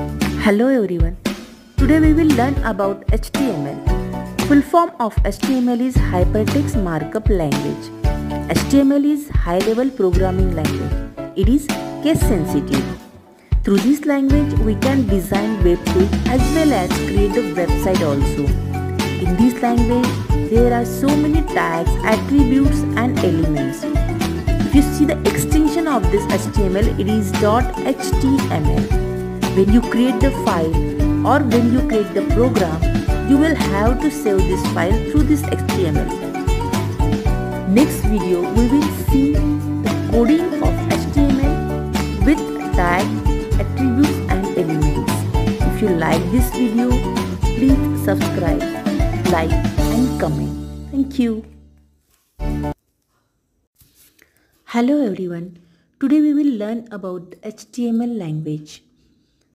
Hello everyone. Today we will learn about HTML. Full form of HTML is Hypertext Markup Language. HTML is high level programming language. It is case sensitive. Through this language we can design web page as well as create a website also. In this language there are so many tags, attributes and elements. If you see the extension of this HTML it is .html when you create the file or when you create the program, you will have to save this file through this HTML. Next video, we will see the coding of HTML with tag, attributes and elements. If you like this video, please subscribe, like and comment. Thank you. Hello everyone. Today we will learn about HTML language.